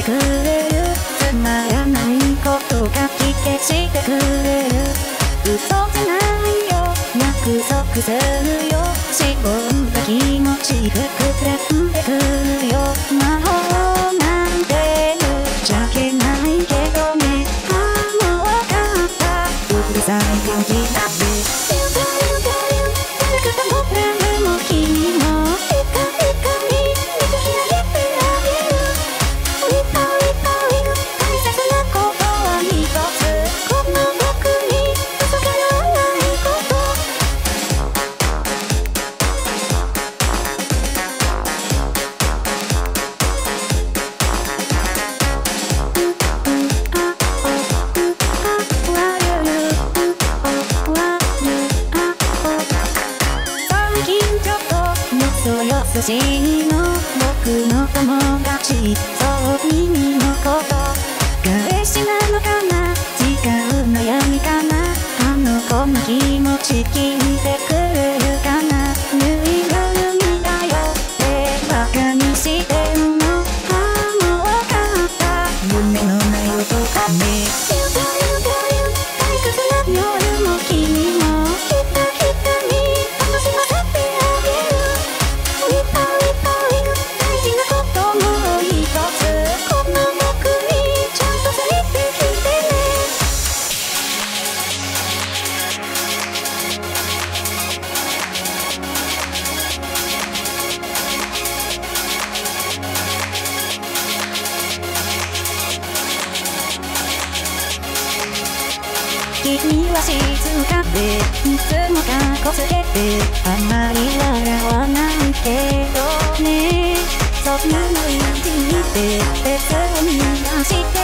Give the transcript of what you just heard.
てくれるつまらないことが聞けしてくれる嘘じゃないよ約束するよしぼんだ気持ち膨らんでく。るよ魔法なんて無邪気ないけどねあもうわかったうるさい感じだぜ誰そよそしいの僕の友達そう君君は静かでいつもかっこつけてあまり笑わないけどね。そんなの言って別に